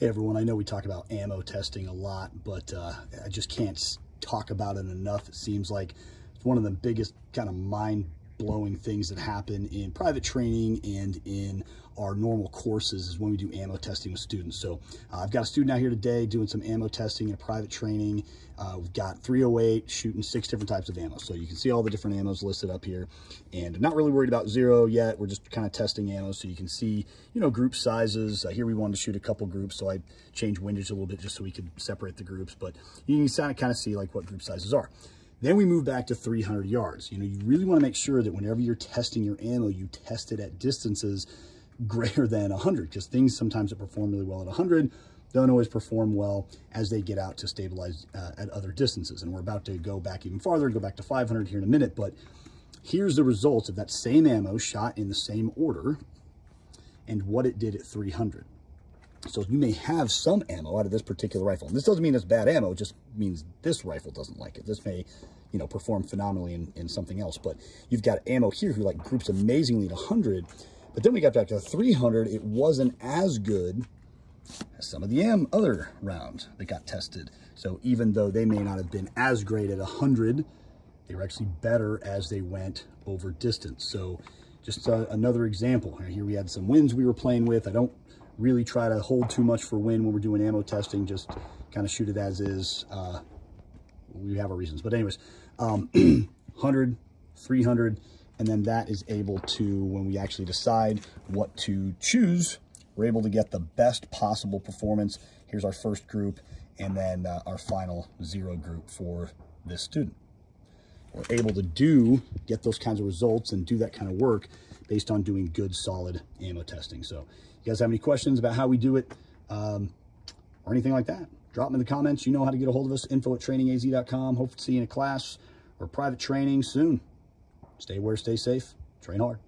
Hey everyone, I know we talk about ammo testing a lot, but uh, I just can't talk about it enough. It seems like it's one of the biggest kind of mind blowing things that happen in private training and in our normal courses is when we do ammo testing with students. So uh, I've got a student out here today doing some ammo testing in a private training. Uh, we've got 308 shooting six different types of ammo. So you can see all the different ammos listed up here and not really worried about zero yet. We're just kind of testing ammo so you can see, you know, group sizes. Uh, here we wanted to shoot a couple groups. So I changed windage a little bit just so we could separate the groups, but you can kind of see like what group sizes are. Then we move back to 300 yards. You know, you really want to make sure that whenever you're testing your ammo, you test it at distances greater than 100 because things sometimes that perform really well at 100 don't always perform well as they get out to stabilize uh, at other distances. And we're about to go back even farther, go back to 500 here in a minute, but here's the results of that same ammo shot in the same order and what it did at 300. So you may have some ammo out of this particular rifle. And this doesn't mean it's bad ammo, it just means this rifle doesn't like it. This may, you know, perform phenomenally in, in something else. But you've got ammo here who like groups amazingly at 100. But then we got back to 300, it wasn't as good as some of the M other rounds that got tested. So even though they may not have been as great at 100, they were actually better as they went over distance. So just uh, another example. Here we had some winds we were playing with. I don't really try to hold too much for wind when we're doing ammo testing, just kind of shoot it as is. Uh, we have our reasons. But anyways, um, 100, 300, and then that is able to, when we actually decide what to choose, we're able to get the best possible performance. Here's our first group, and then uh, our final zero group for this student. We're able to do, get those kinds of results and do that kind of work based on doing good, solid ammo testing. So you guys have any questions about how we do it um, or anything like that, drop them in the comments. You know how to get a hold of us, info at trainingaz.com. Hope to see you in a class or private training soon. Stay aware, stay safe, train hard.